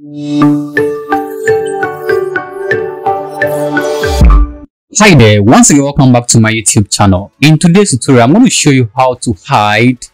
Hi there, once again welcome back to my YouTube channel. In today's tutorial, I'm going to show you how to hide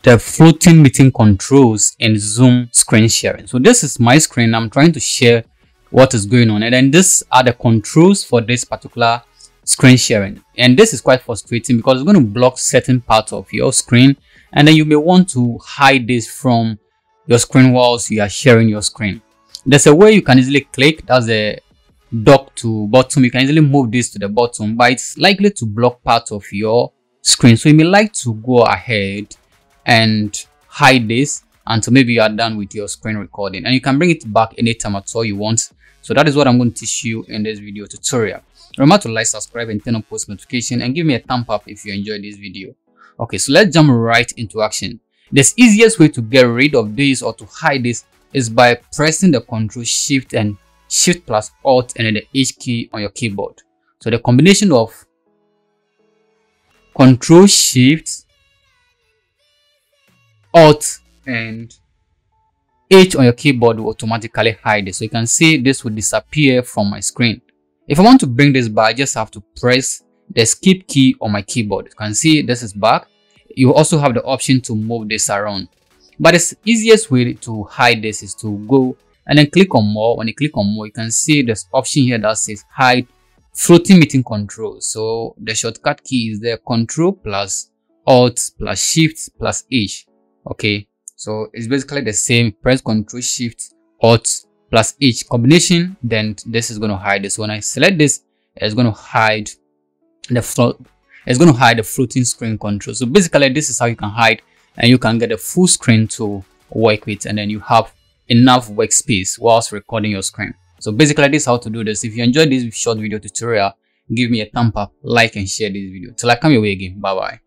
the floating meeting controls in Zoom screen sharing. So this is my screen, I'm trying to share what is going on and then these are the controls for this particular screen sharing. And this is quite frustrating because it's going to block certain parts of your screen and then you may want to hide this from your screen whilst you are sharing your screen. There's a way you can easily click, that's a dock to bottom. You can easily move this to the bottom, but it's likely to block part of your screen. So you may like to go ahead and hide this until maybe you are done with your screen recording and you can bring it back anytime at all you want. So that is what I'm going to teach you in this video tutorial. Remember to like, subscribe and turn on post notification and give me a thumb up if you enjoyed this video. Okay, so let's jump right into action. The easiest way to get rid of this or to hide this is by pressing the control shift and shift plus alt and then the H key on your keyboard. So the combination of control shift alt and H on your keyboard will automatically hide it. So you can see this will disappear from my screen. If I want to bring this back, I just have to press the skip key on my keyboard. You can see this is back. You also have the option to move this around. But the easiest way to hide this is to go and then click on more. When you click on more, you can see this option here that says hide floating meeting control. So the shortcut key is there control plus alt plus shift plus H. Okay. So it's basically the same press control shift alt plus H combination. Then this is going to hide this. When I select this, it's going to hide the float. It's going to hide the floating screen control. So basically this is how you can hide and you can get a full screen to work with and then you have enough workspace whilst recording your screen. So basically this is how to do this. If you enjoyed this short video tutorial, give me a thumb up, like and share this video. Till I come your way again. Bye bye.